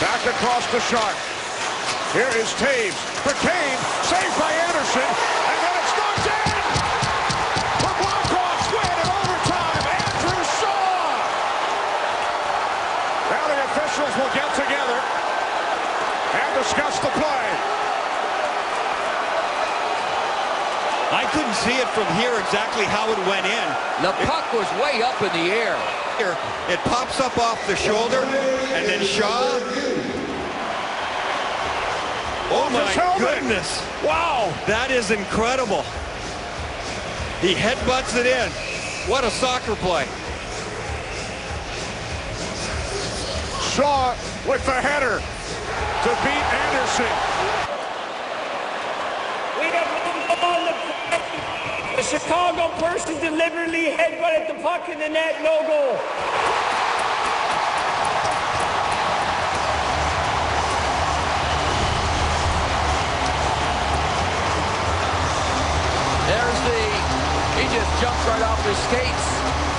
Back across the Sharp. Here is Toews for Kane. Saved by Andersen. And then it's knocked in. The Blackhawks win in overtime. Andrew Shaw. Now the officials will get together and discuss the play. I couldn't see it from here exactly how it went in. The puck was way up in the air. Here, it pops up off the shoulder, and then Shaw. Oh my goodness! Wow. That is incredible. He headbutts it in. What a soccer play. Shaw with the header to beat Andersen. We have moved on the The Chicago person deliberately headbutted the puck in the net, no goal. There's the, he just jumped right off his skates.